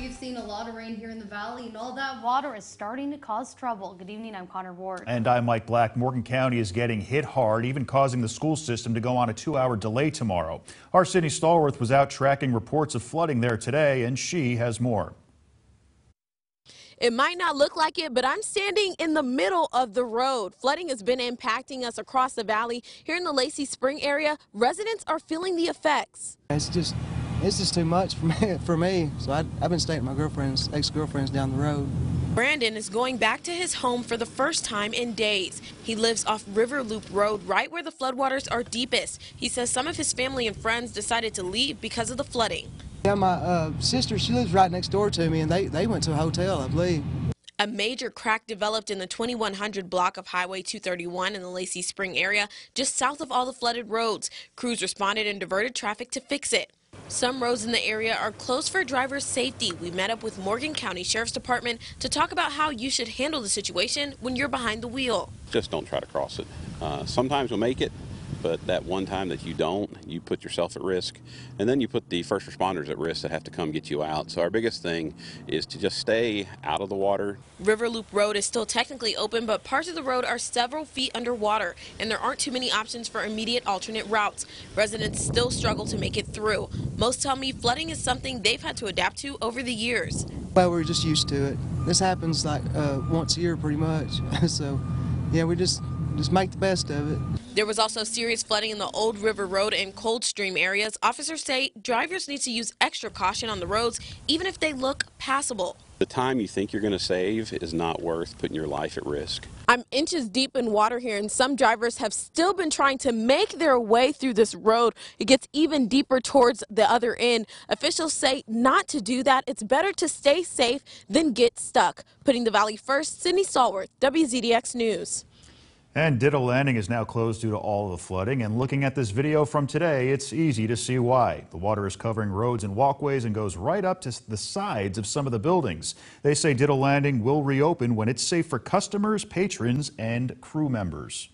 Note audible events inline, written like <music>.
We've seen a lot of rain here in the valley, and all that water is starting to cause trouble. Good evening, I'm Connor Ward. And I'm Mike Black. Morgan County is getting hit hard, even causing the school system to go on a two-hour delay tomorrow. Our Sydney Stallworth was out tracking reports of flooding there today, and she has more. It might not look like it, but I'm standing in the middle of the road. Flooding has been impacting us across the valley. Here in the Lacey's Spring area, residents are feeling the effects. It's just, it's just too much for <laughs> me. For me. So I, I've been staying at my girlfriend's, ex-girlfriend's down the road. Brandon is going back to his home for the first time in days. He lives off River Loop Road, right where the floodwaters are deepest. He says some of his family and friends decided to leave because of the flooding. Yeah, my uh, sister, she lives right next door to me, and they, they went to a hotel, I believe. A major crack developed in the 2100 block of Highway 231 in the Lacey's Spring area, just south of all the flooded roads. Crews responded and diverted traffic to fix it. Some roads in the area are closed for driver safety. We met up with Morgan County Sheriff's Department to talk about how you should handle the situation when you're behind the wheel. Just don't try to cross it. Uh, sometimes we'll make it, but that one time that you don't, you put yourself at risk, and then you put the first responders at risk that have to come get you out. So our biggest thing is to just stay out of the water. River Loop Road is still technically open, but parts of the road are several feet underwater, and there aren't too many options for immediate alternate routes. Residents still struggle to make it through. Most tell me flooding is something they've had to adapt to over the years. Well, we're just used to it. This happens like uh, once a year pretty much. <laughs> so, yeah, we just just make the best of it. There was also serious flooding in the Old River Road and Coldstream areas. Officers say drivers need to use extra caution on the roads, even if they look passable. The time you think you're going to save is not worth putting your life at risk. I'm inches deep in water here, and some drivers have still been trying to make their way through this road. It gets even deeper towards the other end. Officials say not to do that. It's better to stay safe than get stuck. Putting the valley first, Sydney Stallworth, WZDX News. And Ditto Landing is now closed due to all the flooding. And looking at this video from today, it's easy to see why. The water is covering roads and walkways and goes right up to the sides of some of the buildings. They say Ditto Landing will reopen when it's safe for customers, patrons, and crew members.